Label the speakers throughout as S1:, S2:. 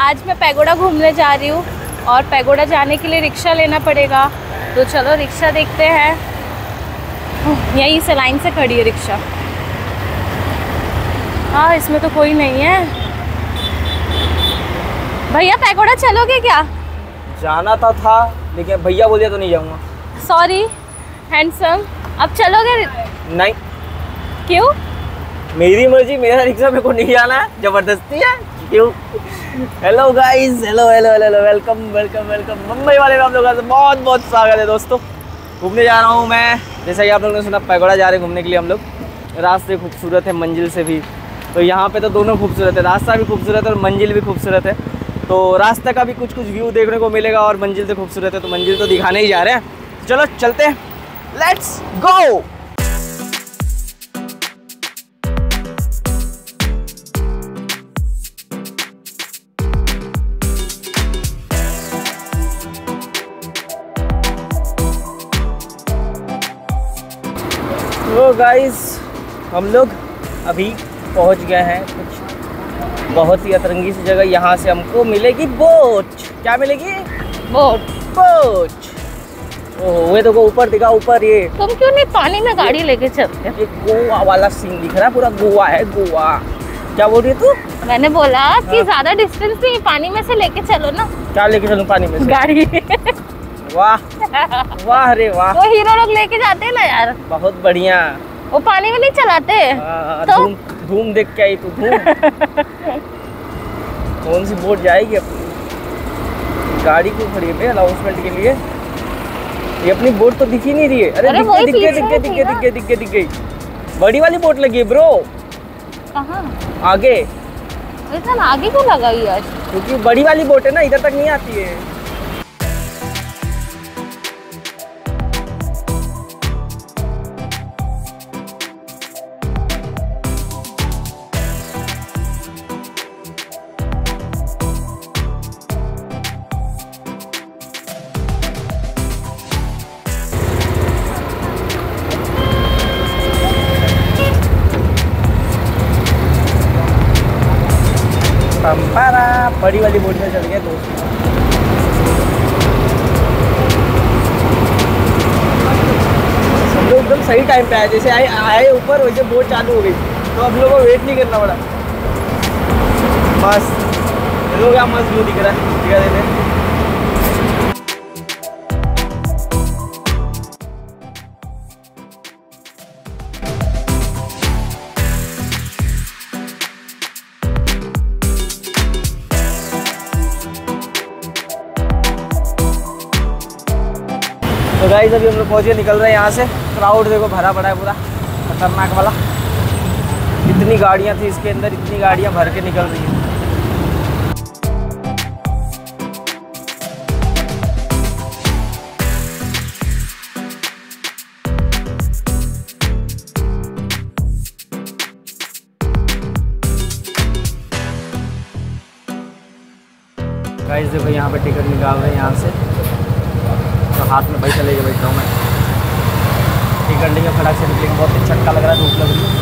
S1: आज मैं पैगोडा घूमने जा रही हूँ और पैगोडा जाने के लिए रिक्शा लेना पड़ेगा। तो चलो रिक्शा देखते हैं। यहीं से लाइन से खड़ी है रिक्शा। हाँ इसमें तो कोई नहीं है। भैया पैगोडा चलोगे क्या?
S2: जाना तो था लेकिन भैया बोलिए तो नहीं जाऊँगा।
S1: सॉरी हैंडसम अब चलोगे?
S2: नहीं।
S1: क्यों?
S2: मेरी मर्ज़ी मेरा रिक्शा मेरे को नहीं जाना है ज़बरदस्ती है। Hello guys hello hello hello welcome welcome welcome Mumbai वाले आप लोगों का बहुत बहुत स्वागत है दोस्तों। घूमने जा रहा हूँ मैं। जैसा कि आप लोगों ने सुना, पैगोड़ा जा रहे हैं घूमने के लिए हम लोग। रास्ते खूबसूरत है, मंजिल से भी। तो यहाँ पे तो दोनों खूबसूरत है। रास्ता भी खूबसूरत है और मंजिल भी खूबसूरत है। तो रास्ते का भी कुछ कुछ व्यू देखने को मिलेगा और मंजिल तो खूबसूरत है तो मंजिल तो दिखाने ही जा रहे हैं। चलो, चलते हैं। लेट्स गो तो गाइस हम लोग अभी पहुँच गए हैं कुछ बहुत ही अतरंगी सी जगह। यहाँ से हमको मिलेगी बोट। क्या मिलेगी?
S1: बोट।
S2: बोट। ओहो वे देखो ऊपर दिखा ऊपर ये।
S1: तुम क्यों नहीं पानी में गाड़ी लेके चलते
S2: ये गोवा वाला सीन दिख रहा है पूरा गोवा है गोवा। क्या बोल रही है तू?
S1: मैंने बोला कि
S2: हाँ।
S1: ज़्यादा डिस्टेंस नहीं पानी में से लेके चलो ना।
S2: क्या लेके चलूँ पानी में से?
S1: गाड़ी।
S2: वाह वाह रे वाह।
S1: वो हीरो लोग लेके जाते हैं ना यार।
S2: बहुत बढ़िया।
S1: वो पानी में नहीं चलाते।
S2: हाँ,
S1: तो?
S2: धूम धूम देख के आई तू धूम। कौन सी बोट जाएगी अपनी? गाड़ी क्यों खड़ी है अनाउंसमेंट के लिए? ये अपनी बोट तो दिख ही नहीं रही है। अरे
S1: अरे
S2: दिख गई दिख गई दिख गई दिख गई दिख गई दिख गई। बड़ी वाली बोट लगी है ब्रो
S1: कहाँ?
S2: आगे।
S1: आगे क्यों लगाई आज
S2: क्योंकि बड़ी वाली बोट है ना इधर तक नहीं आती है। पंपारा बड़ी वाली बोट में चल गए दोस्त। हम एकदम सही टाइम पे आए, जैसे आए आए ऊपर, वैसे बोट चालू हो गई। तो अब लोगों को वेट नहीं करना पड़ा। बस लोग यहाँ मस्त व्यू दिख रहा है, दिखा देते तो गाइस अभी हम लोग पहुँचे, निकल रहे हैं यहाँ से। क्राउड देखो, भरा पड़ा है पूरा। खतरनाक वाला। इतनी गाड़ियाँ थी इसके अंदर, इतनी गाड़ियाँ भर के निकल रही हैं। देखो, यहाँ पे टिकट निकाल रहे हैं यहाँ से। हाथ में पैसा लेके बैठ हूँ मैं। टिकट लेके फटाक से निकलेंगे, बहुत छटका लग रहा है, धूप लग रही है।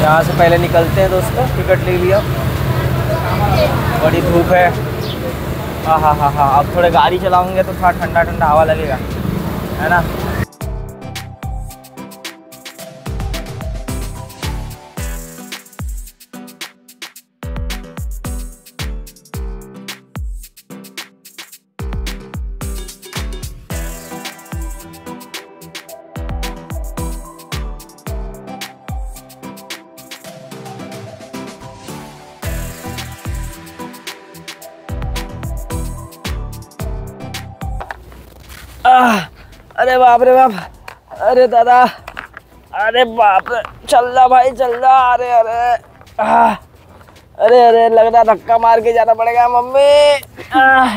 S2: यहाँ से पहले निकलते हैं दोस्तों, टिकट ले लिया। बड़ी धूप है। हाँ हाँ हाँ हाँ अब थोड़े गाड़ी चलाऊँगे तो थोड़ा ठंडा ठंडा हवा लगेगा। है ना? अरे बाप रे बाप। अरे दादा। अरे बाप रे। चल रहा भाई चल रहा अरे अरे। अरे अरे लग रहा धक्का मार के जाना पड़ेगा मम्मी।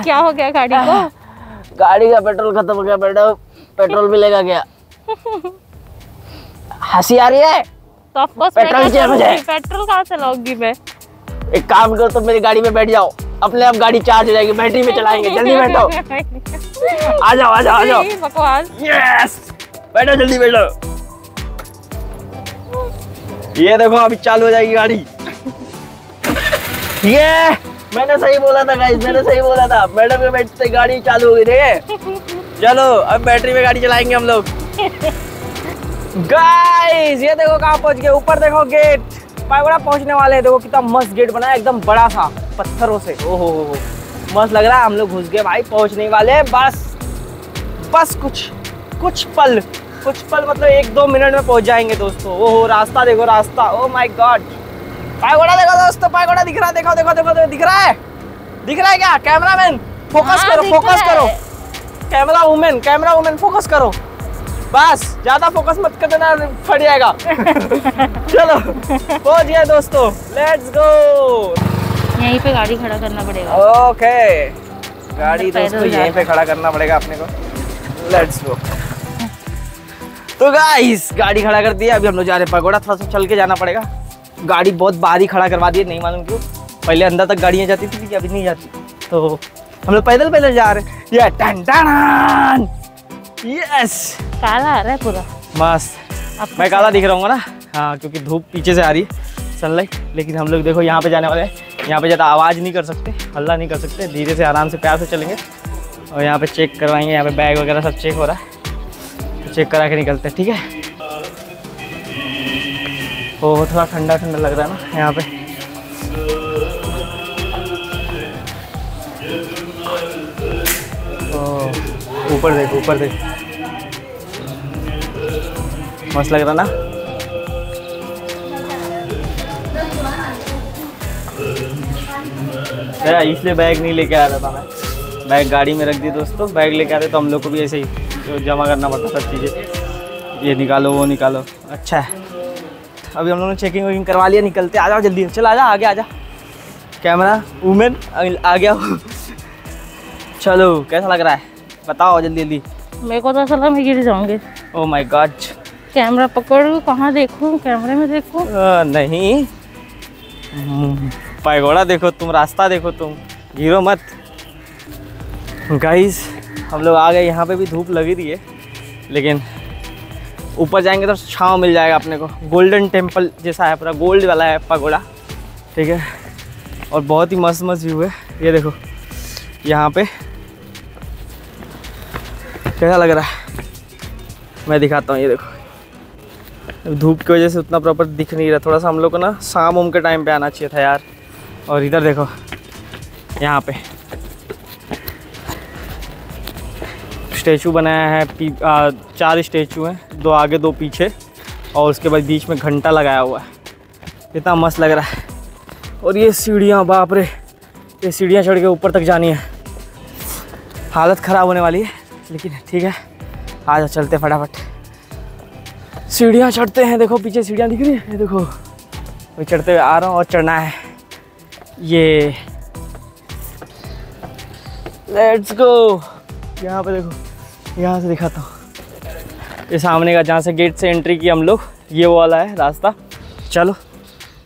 S1: क्या हो गया गाड़ी को?
S2: गाड़ी का पेट्रोल खत्म हो गया बेटा पेट्रोल मिलेगा क्या? हँसी आ रही है?
S1: तो ऑफ़ कोर्स
S2: पेट्रोल चाहिए मुझे।
S1: पेट्रोल कहाँ से लाऊँगी मैं?
S2: एक काम करो तो मेरी गाड़ी में बैठ जाओ। अपने आप गाड़ी चार्ज हो जाएगी बैटरी में चलाएँगे जल्दी बैठो। आ जाओ आ जाओ आ जाओ। यस बैठो जल्दी बैठो। ये देखो अभी चालू हो जाएगी गाड़ी। ये मैंने सही बोला था गाइस मैंने सही बोला था। मैडम के बैठते गाड़ी चालू हो गई है? चलो अब बैटरी में गाड़ी चलाएँगे हम लोग। गाइस ये देखो कहाँ पहुँच गए। ऊपर देखो गेट पायगोड़ा पहुँचने वाले हैं। देखो कितना मस्त गेट बना है एकदम बड़ा सा। पत्थरों से। ओहो हो हो मस्त लग रहा है हम लोग घुस गए भाई पहुँचने वाले हैं बस बस कुछ कुछ पल कुछ पल मतलब एक दो मिनट में पहुँच जाएँगे दोस्तों। ओहो रास्ता देखो रास्ता ओ माय गॉड पायगोड़ा देखो दोस्तों पायगोड़ा दिख रहा है देखो देखो देखो देखो दिख रहा है। दिख रहा है क्या? कैमरामैन फोकस
S1: हाँ,
S2: करो फोकस करो। Camera women camera women focus करो। बस ज़्यादा फोकस मत कर देना फट जाएगा। चलो पहुँच गया दोस्तों। लेट्स गो
S1: यहीं पे गाड़ी खड़ा करना पड़ेगा।
S2: ओके गाड़ी
S1: पैदल
S2: दोस्तों
S1: जा
S2: यहीं पे खड़ा करना पड़ेगा अपने को। लेट्स गो तो गाइस गाड़ी खड़ा कर दिया अभी हम लोग जा रहे हैं पगोड़ा। थोड़ा सा चल के जाना पड़ेगा। गाड़ी बहुत बाहर ही खड़ा करवा दी नहीं मालूम क्यों। पहले अंदर तक गाड़ियाँ जाती थी लेकिन अभी नहीं जाती। तो हम लोग पैदल पैदल जा रहे हैं। ये टन टन यस
S1: काला आ रहा है पूरा।
S2: मस्त। मैं काला दिख रहा हूँ ना। हाँ क्योंकि धूप पीछे से आ रही है सनलाइट लेकिन हम लोग देखो यहाँ पे जाने वाले हैं। यहाँ पे ज़्यादा आवाज़ नहीं कर सकते, हल्ला नहीं कर सकते, धीरे से आराम से प्यार से चलेंगे। और यहाँ पे चेक करवाएँगे, यहाँ पे बैग वगैरह सब चेक हो रहा है। तो चेक करा के निकलते हैं, ठीक है? ओ थोड़ा ठंडा ठंडा लग रहा है ना यहाँ पे। ऊपर देख ऊपर देख। मस्त लग रहा ना? मेरा इसलिए बैग नहीं लेके आ रहा था मैं। बैग गाड़ी में रख दी दोस्तों बैग लेके आते तो हम लोग को भी ऐसे ही तो जमा करना पड़ता सब चीज़ें। ये निकालो वो निकालो। अच्छा है। अभी हम लोगों ने चेकिंग वेकिंग करवा लिया निकलते आ जाओ जल्दी चल आ जा आगे आ जा। कैमरा वुमेन आ गया चलो कैसा लग रहा है? बताओ जल्दी जल्दी।
S1: मेरे को तो चला मैं गिर जाऊँगी।
S2: ओ माय गॉड
S1: कैमरा पकड़ू कहाँ देखूँ? कैमरे में देखूँ?
S2: नहीं। हम्म, पैगोड़ा देखो तुम, रास्ता देखो तुम, गिरो मत। गाइस हम लोग आ गए, यहाँ पे भी धूप लगी रही है, लेकिन ऊपर जाएँगे तो छाँव मिल जाएगा अपने को। गोल्डन टेंपल जैसा है, पूरा गोल्ड वाला है पगोड़ा ठीक है? और बहुत ही मस्त मस्त व्यू है। ये देखो, यहाँ पे कैसा लग रहा है? मैं दिखाता हूँ, ये देखो। धूप की वजह से उतना प्रॉपर दिख नहीं रहा। थोड़ा सा हम लोग को ना शाम उम के टाइम पे आना चाहिए था यार। और इधर देखो यहाँ पे। स्टेचू बनाया है आ, चार स्टेचू हैं दो आगे दो पीछे और उसके बाद बीच में घंटा लगाया हुआ है। कितना मस्त लग रहा है। और ये सीढ़ियाँ बाप रे ये सीढ़ियाँ चढ़ के ऊपर तक जानी है। हालत ख़राब होने वाली है लेकिन ठीक है आ जाओ चलते फटाफट। सीढ़ियाँ चढ़ते हैं देखो पीछे सीढ़ियाँ दिख रही है देखो। मैं चढ़ते हुए आ रहा हूँ और चढ़ना है। ये। लेट्स गो यहाँ पे देखो यहाँ से दिखाता हूँ। ये सामने का जहाँ से गेट से एंट्री की हम लोग ये वो वाला है रास्ता। चलो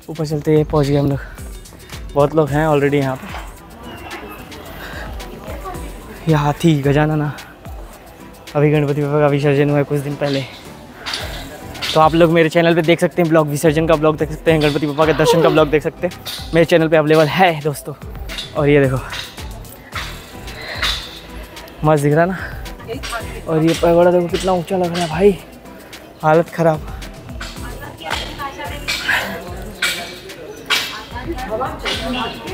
S2: ऊपर चलते हैं पहुँच गए हम लोग। बहुत लोग हैं ऑलरेडी यहाँ पे। ये हाथी ना अभी गणपति बाबा का विसर्जन हुआ है कुछ दिन पहले। तो आप लोग मेरे चैनल पे देख सकते हैं ब्लॉग, विसर्जन का ब्लॉग देख सकते हैं, गणपति पापा के दर्शन का ब्लॉग देख सकते हैं। मेरे चैनल पे अवेलेबल है दोस्तों। और ये देखो। मस्त दिख रहा ना? और ये पैगोड़ा देखो कितना ऊँचा लग रहा है भाई। हालत ख़राब।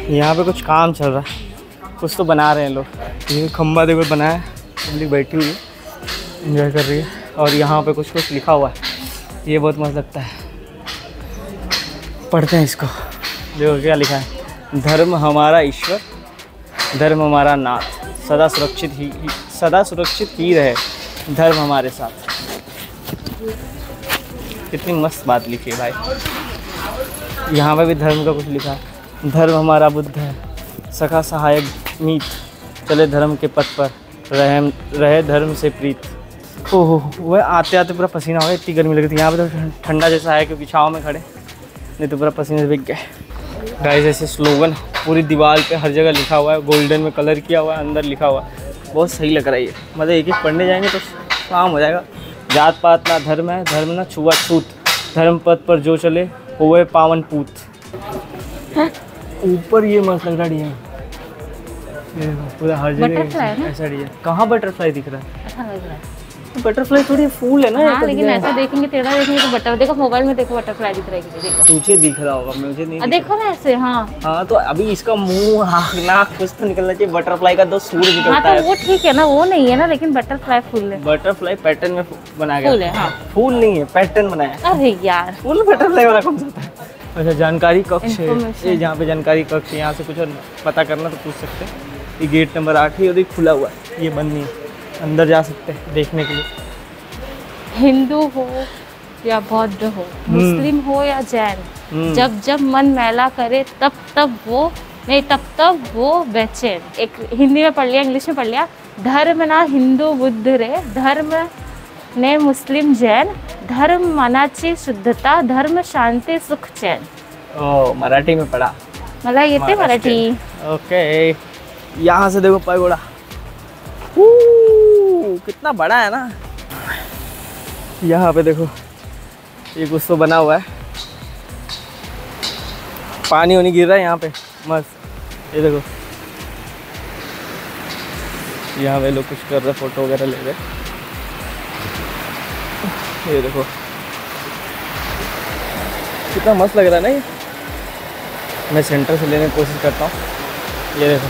S2: यहाँ पे कुछ काम चल रहा है। कुछ तो बना रहे हैं लोग। ये खम्बा देखो बनाया पब्लिक बैठी हुई है। इंजॉय कर रही है। और यहाँ पे कुछ कुछ लिखा हुआ है। ये बहुत मस्त लगता है। पढ़ते हैं इसको। देखो क्या लिखा है, धर्म हमारा ईश्वर, धर्म हमारा नाथ, सदा सुरक्षित ही सदा सुरक्षित ही रहे, धर्म हमारे साथ। कितनी मस्त बात लिखी है भाई। यहाँ पर भी धर्म का कुछ लिखा है, धर्म हमारा बुद्ध है, सखा सहायक मीत चले धर्म के पथ पर, रहे रहे धर्म से प्रीत। ओहो वह आते आते पूरा पसीना हो गया इतनी गर्मी लग रही थी। यहाँ पे तो ठंडा जैसा है क्योंकि छाँव में खड़े। नहीं तो पूरा पसीने से बिक गए। गाइस ऐसे स्लोगन पूरी दीवार पे हर जगह लिखा हुआ है गोल्डन में कलर किया हुआ है अंदर लिखा हुआ है। बहुत सही लग रहा है ये। मतलब एक एक पढ़ने जाएँगे तो काम हो जाएगा। जात पात ना धर्म है धर्म ना छुआ छूत। धर्म पथ पर जो चले होवे पावन पूत। ऊपर ये मस्त लग रहा है पूरा हर जगह ऐसा डिज़ाइन कहाँ बटरफ्लाई दिख रहा
S1: है।
S2: है बटरफ्लाई थोड़ी फूल है ना
S1: हाँ
S2: तो
S1: लेकिन। ऐसे देखेंगे टेढ़ा देखेंगे तो बटर देखो मोबाइल में देखो बटरफ्लाई दिख रहा है किसी देखो
S2: तुझे दिख रहा होगा मुझे नहीं देखो
S1: ना ऐसे हाँ।
S2: हाँ तो अभी इसका मुँह आँख नाक कुछ तो निकलना चाहिए? बटरफ्लाई का दो सूर निकलता हाँ
S1: तो
S2: है।
S1: वो ठीक है ना वो नहीं है ना लेकिन बटरफ्लाई फूल है।
S2: बटरफ्लाई पैटर्न में बनाया
S1: फूल
S2: गया।
S1: है हाँ।
S2: फूल नहीं है पैटर्न बनाया।
S1: अरे यार।
S2: फूल बटरफ्लाई वाला कौन सा है? अच्छा जानकारी कक्ष है। ये जहाँ पे जानकारी कक्ष है यहाँ से कुछ और पता करना तो पूछ सकते हैं। ये गेट नंबर आठ है ये खुला हुआ है। ये बंद नहीं है। अंदर जा सकते हैं देखने के लिए।
S1: हिंदू हो या बौद्ध हो मुस्लिम हो या जैन
S2: हम्म,
S1: जब जब मन मैला करे तब तब वो नहीं तब तब वो बेचैन। एक हिंदी में पढ़ लिया इंग्लिश में पढ़ लिया धर्म ना हिंदू बुद्ध रे धर्म ने मुस्लिम जैन धर्म मनाची शुद्धता धर्म शांति सुख चैन।
S2: ओ मराठी में पढ़ा।
S1: मला येते मराठी।
S2: ओके यहाँ से देखो पैगोड़ा कितना बड़ा है ना। यहाँ पे देखो, ये कुछ तो बना हुआ है। पानी वानी गिर रहा है यहाँ पे, मस्त। ये देखो। यहाँ पे लोग कुछ कर रहे फ़ोटो वगैरह ले रहे ये देखो। कितना मस्त लग रहा है ना ये। मैं सेंटर से लेने की कोशिश करता हूँ। ये देखो।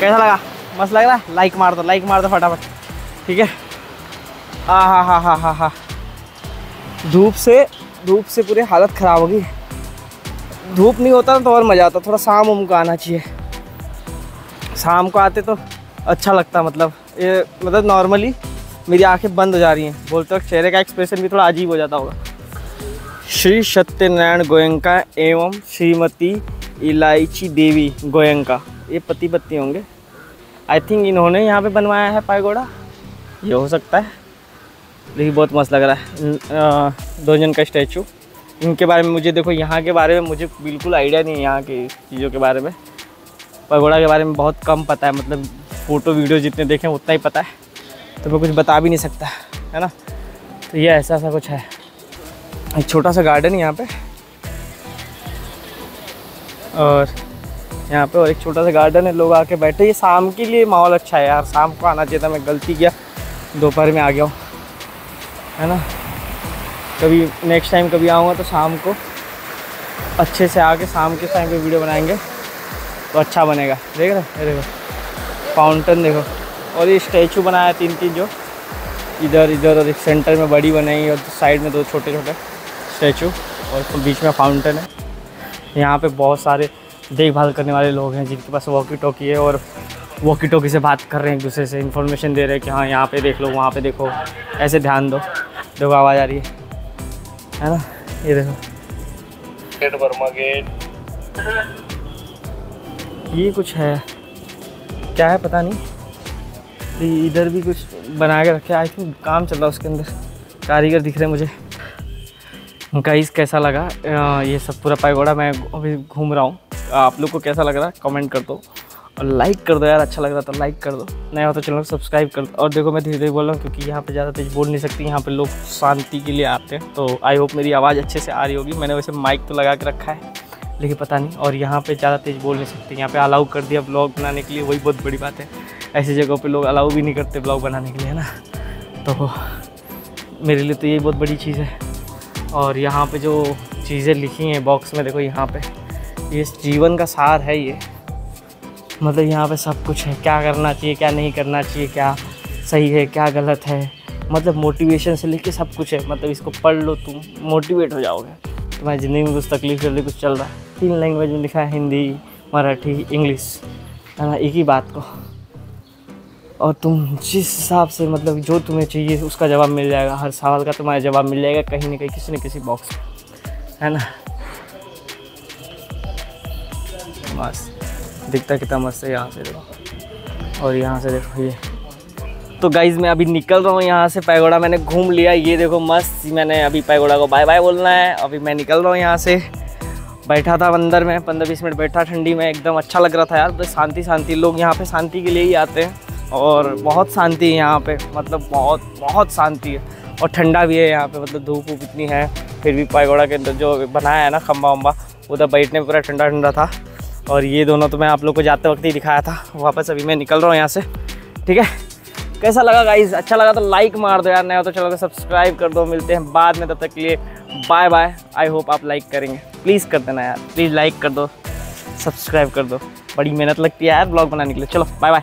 S2: कैसा लगा? मस्त लग रहा है। लाइक मार दो लाइक मार दो फटाफट। ठीक है? हाँ हाँ हाँ हाँ हाँ हाँ। धूप से धूप से पूरी हालत ख़राब होगी। धूप नहीं होता ना तो और मज़ा आता। थोड़ा शाम उम को आना चाहिए। शाम को आते तो अच्छा लगता मतलब। ये मतलब नॉर्मली मेरी आँखें बंद हो जा रही हैं। बोलते वक्त चेहरे का एक्सप्रेशन भी थोड़ा अजीब हो जाता होगा। श्री सत्यनारायण गोयंका एवं श्रीमती इलायची देवी गोयंका। ये पति पत्नी होंगे। आई थिंक इन्होंने यहाँ पे बनवाया है पायगोड़ा। ये हो सकता है। देखिए, बहुत मस्त लग रहा है। न- दो जन का स्टैचू। इनके बारे में मुझे देखो, यहाँ के बारे में मुझे बिल्कुल आइडिया नहीं है यहाँ की चीज़ों के बारे में। पगोड़ा के बारे में बहुत कम पता है मतलब फ़ोटो, वीडियो जितने देखें उतना ही पता है। तो मैं कुछ बता भी नहीं सकता, है ना? तो ये ऐसा ऐसा कुछ है। एक छोटा सा गार्डन यहाँ पे। और यहाँ पे और एक छोटा सा गार्डन है, लोग आके बैठे ये शाम के लिए माहौल अच्छा है यार, शाम को आना चाहिए था, मैं गलती किया। दोपहर में आ गया हूँ, है ना? कभी नेक्स्ट टाइम कभी आऊँगा तो शाम को अच्छे से आके शाम के टाइम पे वीडियो बनाएँगे तो अच्छा बनेगा। देख रहे देखो फाउंटेन देखो। और ये स्टैचू बनाया तीन तीन जो। इधर इधर और एक सेंटर में बड़ी बनाई और साइड में दो छोटे छोटे स्टैचू और फिर बीच में फाउंटेन है। यहाँ पे बहुत सारे देखभाल करने वाले लोग हैं जिनके पास वॉकी टॉकी है और वॉकी टॉकी से बात कर रहे हैं एक दूसरे से इन्फॉर्मेशन दे रहे हैं कि हाँ यहाँ पे देख लो वहाँ पे देखो। ऐसे ध्यान दो। देखो आवाज़ आ रही है। है ना? ये देखो।
S3: गेट वर्मा गेट
S2: ये कुछ है। क्या है पता नहीं। इधर भी कुछ बना के रखे। आई थिंक काम चल रहा है उसके अंदर। कारीगर दिख रहे हैं मुझे। गाइस कैसा लगा? ये सब पूरा पैगोड़ा मैं अभी घूम रहा हूँ। आप लोग को कैसा लग रहा है? कमेंट कर दो। और लाइक कर दो यार अच्छा लग रहा तो लाइक कर दो। नया हो तो चैनल सब्सक्राइब कर दो। और देखो मैं धीरे धीरे बोल रहा हूँ क्योंकि यहाँ पे ज़्यादा तेज बोल नहीं सकती, यहाँ पे लोग शांति के लिए आते हैं। तो आई होप मेरी आवाज़ अच्छे से आ रही होगी। मैंने वैसे माइक तो लगा के रखा है, लेकिन पता नहीं। और यहाँ पे ज़्यादा तेज बोल नहीं सकते। यहाँ पे अलाउ कर दिया ब्लॉग बनाने के लिए, वही बहुत बड़ी बात है। ऐसी जगहों पे लोग अलाउ भी नहीं करते ब्लॉग बनाने के लिए, है ना? तो मेरे लिए तो यही बहुत बड़ी चीज़ है। और यहाँ पे जो चीज़ें लिखी हैं बॉक्स में, देखो यहाँ पे। ये जीवन का सार है ये। मतलब यहाँ पे सब कुछ है। क्या करना चाहिए, क्या नहीं करना चाहिए, क्या सही है, क्या गलत है। मतलब मोटिवेशन से लेके सब कुछ है। मतलब इसको पढ़ लो तुम मोटिवेट हो जाओगे। तुम्हारी ज़िंदगी में कुछ तकलीफ़ चल रही कुछ चल रहा है। तीन लैंग्वेज में लिखा है, हिंदी, मराठी, इंग्लिश। है ना, एक ही बात को। और तुम जिस हिसाब से मतलब जो तुम्हें चाहिए, उसका जवाब मिल जाएगा। हर सवाल का तुम्हारा जवाब मिल जाएगा कहीं ना कहीं, किसी न किसी बॉक्स में है ना? मस्त दिखता कितना मस्त है, यहाँ से देखो। और यहाँ से देखो ये। तो गाइज़ मैं अभी निकल रहा हूँ यहाँ से पैगोड़ा। मैंने घूम लिया, ये देखो मस्त मैंने अभी पैगोड़ा को बाय बाय बोलना है। अभी मैं निकल रहा हूँ यहाँ से। बैठा था अंदर में, पंद्रह बीस मिनट बैठा, ठंडी में, एकदम अच्छा लग रहा था यार। शांति शांति। लोग यहाँ पे शांति के लिए ही आते हैं। और बहुत शांति है यहाँ पे मतलब बहुत बहुत शांति है। और ठंडा भी है यहाँ पे मतलब धूप वूप इतनी है। फिर भी पायगोड़ा के अंदर जो बनाया है ना खम्बा वम्बा उधर बैठने में पूरा ठंडा ठंडा था। और ये दोनों तो मैं आप लोग को जाते वक्त ही दिखाया था। वापस अभी मैं निकल रहा हूँ यहाँ से। ठीक है? कैसा लगा गाइज़ अच्छा लगा तो लाइक मार दो यार। नया तो चलो तो सब्सक्राइब कर दो। मिलते हैं बाद में, तब तक के लिए बाय बाय आई होप आप लाइक करेंगे। प्लीज़ कर देना यार। प्लीज़ लाइक कर दो। सब्सक्राइब कर दो। बड़ी मेहनत लगती है यार ब्लॉग बनाने के लिए। चलो बाय बाय